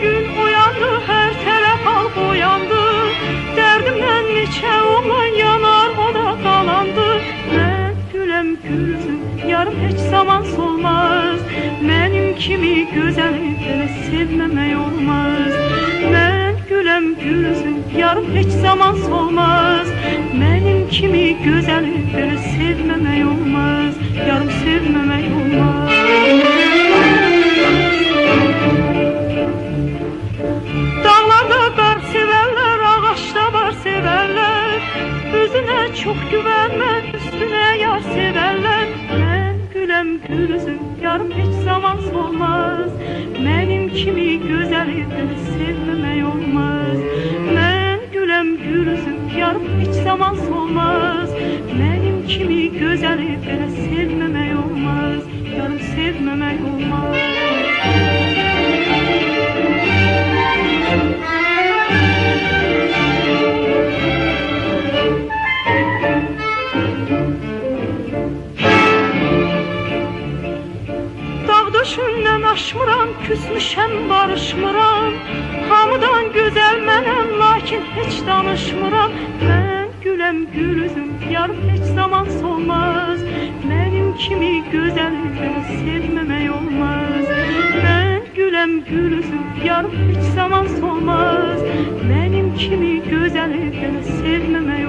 gün uyandı her taraf halk uyandı. Derdimden neçe oğlan yanar o da qalandı Mən güləm gülsün yarım heç zaman solmaz. Mənim kimi gözəli belə sevməmək olmaz. Mən güləm gülsün yarım heç zaman solmaz Özünə çox güvənmə, üstünə yar sevərlər Mən güləm gülsün, yarım heç zaman solmaz. Mənim kimi belə sevməmək olmaz Mən güləm gülsün, yarım heç zaman solmaz. Mənim kimi gözəli belə aşmıram, küsmüşəm, barışmıram. Hamıdan gözəl mənəm, lakin heç danışmıram. Mən güləm gülüzüm, yarım heç zaman solmaz. Mənim kimi gözəl belə sevməmək olmaz Mən güləm gülüzüm, yarım heç zaman solmaz. Mənim kimi gözəl belə sevməmək